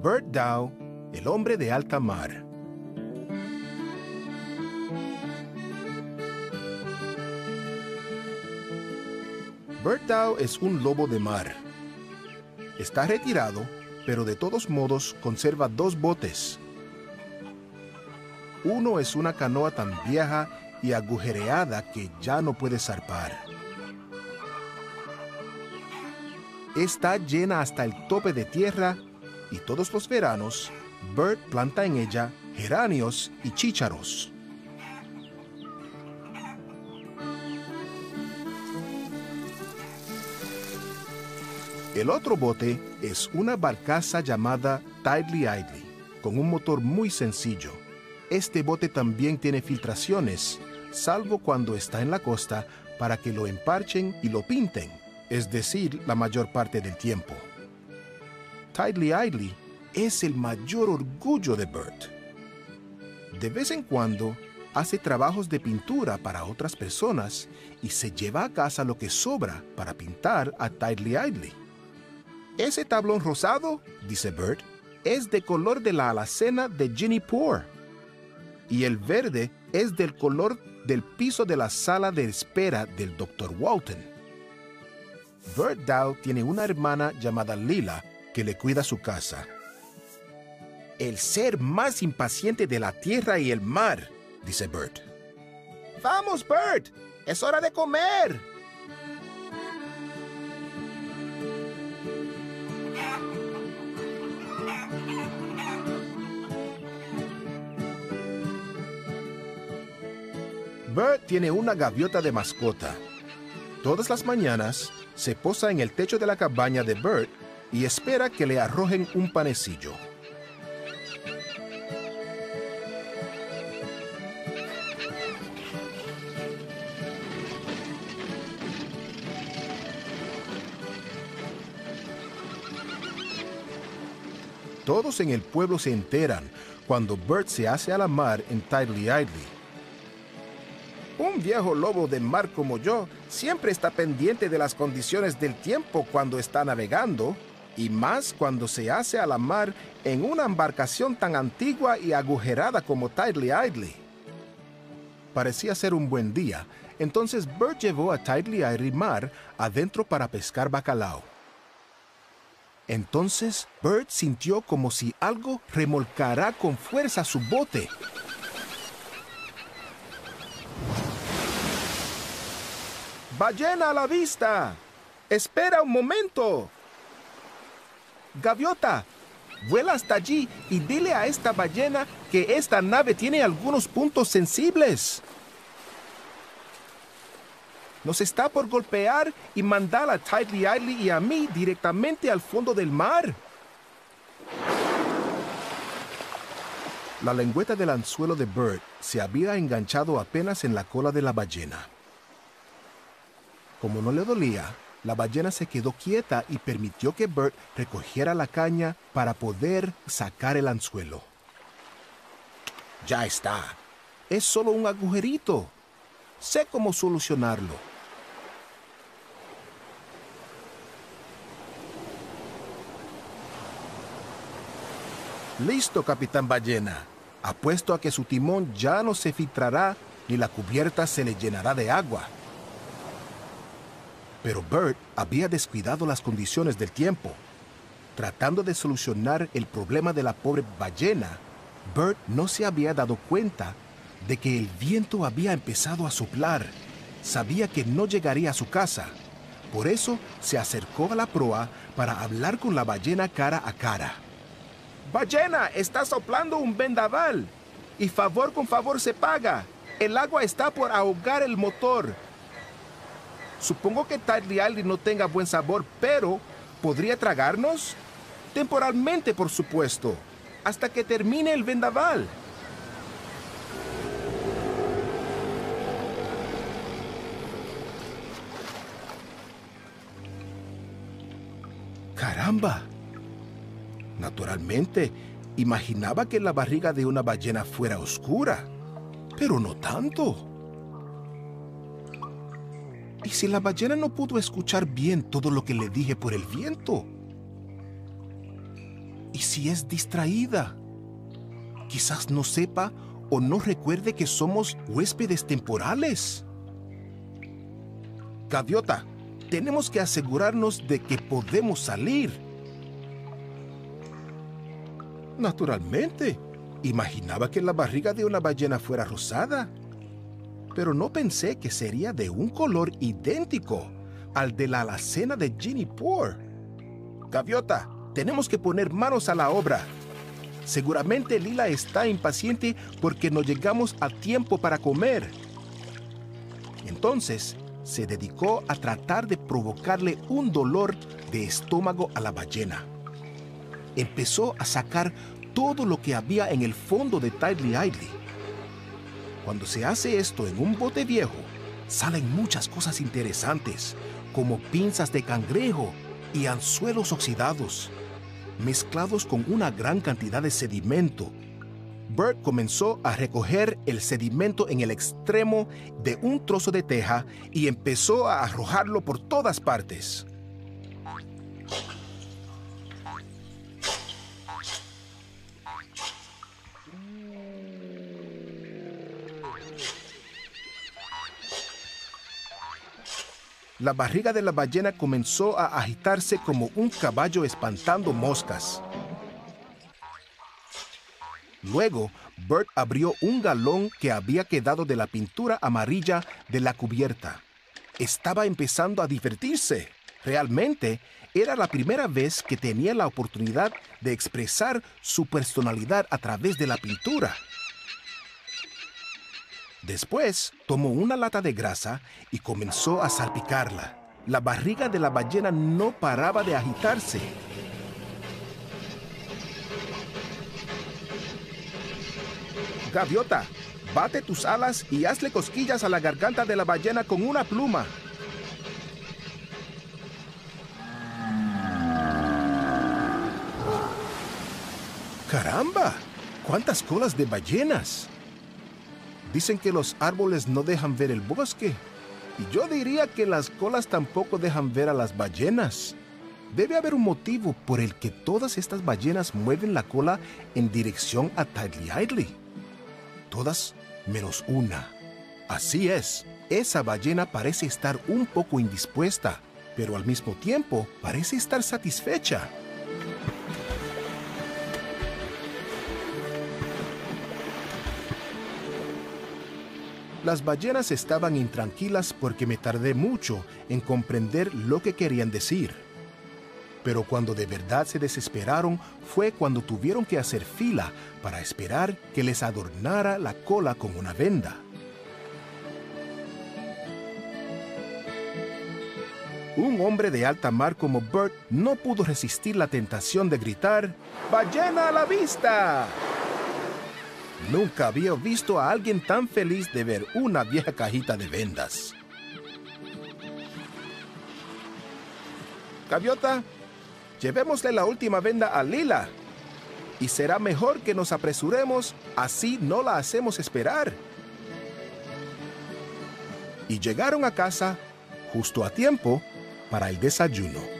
Bert Dow, el hombre de alta mar. Bert Dow es un lobo de mar. Está retirado, pero de todos modos conserva dos botes. Uno es una canoa tan vieja y agujereada que ya no puede zarpar. Está llena hasta el tope de tierra y todos los veranos Bert planta en ella geranios y chícharos. El otro bote es una barcaza llamada Tidely Idly, con un motor muy sencillo. Este bote también tiene filtraciones, salvo cuando está en la costa, para que lo emparchen y lo pinten, es decir, la mayor parte del tiempo. Tidely Idly es el mayor orgullo de Bert. De vez en cuando hace trabajos de pintura para otras personas y se lleva a casa lo que sobra para pintar a Tidely Idly. Ese tablón rosado, dice Bert, es de color de la alacena de Ginny Poor. Y el verde es del color del piso de la sala de espera del Dr. Walton. Bert Dow tiene una hermana llamada Lila que le cuida su casa. El ser más impaciente de la tierra y el mar, dice Bert. Vamos, Bert, es hora de comer. Bert tiene una gaviota de mascota. Todas las mañanas se posa en el techo de la cabaña de Bert y espera que le arrojen un panecillo. Todos en el pueblo se enteran cuando Bert se hace a la mar en Tidely Idly. Un viejo lobo de mar como yo siempre está pendiente de las condiciones del tiempo cuando está navegando, y más cuando se hace a la mar en una embarcación tan antigua y agujerada como Tidely Idly. Parecía ser un buen día, entonces Bert llevó a Tidely Idly Mar adentro para pescar bacalao. Entonces Bert sintió como si algo remolcara con fuerza su bote. ¡Ballena a la vista! ¡Espera un momento! Gaviota, vuela hasta allí y dile a esta ballena que esta nave tiene algunos puntos sensibles. Nos está por golpear y mandar a Tidely Idly y a mí directamente al fondo del mar. La lengüeta del anzuelo de Bert se había enganchado apenas en la cola de la ballena. Como no le dolía, la ballena se quedó quieta y permitió que Bert recogiera la caña para poder sacar el anzuelo. Ya está. Es solo un agujerito. Sé cómo solucionarlo. Listo, capitán ballena. Apuesto a que su timón ya no se filtrará ni la cubierta se le llenará de agua. Pero Bert había descuidado las condiciones del tiempo. Tratando de solucionar el problema de la pobre ballena, Bert no se había dado cuenta de que el viento había empezado a soplar. Sabía que no llegaría a su casa. Por eso se acercó a la proa para hablar con la ballena cara a cara. Ballena, está soplando un vendaval. Y favor con favor se paga. El agua está por ahogar el motor. Supongo que Idly no tenga buen sabor, pero ¿podría tragarnos? Temporalmente, por supuesto, hasta que termine el vendaval. ¡Caramba! Naturalmente, imaginaba que la barriga de una ballena fuera oscura, pero no tanto. ¿Y si la ballena no pudo escuchar bien todo lo que le dije por el viento? ¿Y si es distraída? Quizás no sepa o no recuerde que somos huéspedes temporales. Gaviota, tenemos que asegurarnos de que podemos salir. Naturalmente, imaginaba que la barriga de una ballena fuera rosada, pero no pensé que sería de un color idéntico al de la alacena de Ginny Poor. Gaviota, tenemos que poner manos a la obra. Seguramente Lila está impaciente porque no llegamos a tiempo para comer. Entonces, se dedicó a tratar de provocarle un dolor de estómago a la ballena. Empezó a sacar todo lo que había en el fondo de Tidley Idley. Cuando se hace esto en un bote viejo, salen muchas cosas interesantes, como pinzas de cangrejo y anzuelos oxidados, mezclados con una gran cantidad de sedimento Bert comenzó a recoger el sedimento en el extremo de un trozo de teja y empezó a arrojarlo por todas partes. La barriga de la ballena comenzó a agitarse como un caballo espantando moscas. Luego, Bert abrió un galón que había quedado de la pintura amarilla de la cubierta. Estaba empezando a divertirse. Realmente, era la primera vez que tenía la oportunidad de expresar su personalidad a través de la pintura. Después, tomó una lata de grasa y comenzó a salpicarla. La barriga de la ballena no paraba de agitarse. Gaviota, bate tus alas y hazle cosquillas a la garganta de la ballena con una pluma. ¡Caramba! ¿Cuántas colas de ballenas? Dicen que los árboles no dejan ver el bosque. Y yo diría que las colas tampoco dejan ver a las ballenas. Debe haber un motivo por el que todas estas ballenas mueven la cola en dirección a Tidley Idley todas menos una. Así es, esa ballena parece estar un poco indispuesta, pero al mismo tiempo parece estar satisfecha. Las ballenas estaban intranquilas porque me tardé mucho en comprender lo que querían decir. Pero cuando de verdad se desesperaron fue cuando tuvieron que hacer fila para esperar que les adornara la cola con una venda. Un hombre de alta mar como Bert no pudo resistir la tentación de gritar, ¡Ballena a la vista! Nunca había visto a alguien tan feliz de ver una vieja cajita de vendas. Gaviota, Llevémosle la última venda a Lila. Y será mejor que nos apresuremos, así no la hacemos esperar. Y llegaron a casa justo a tiempo para el desayuno.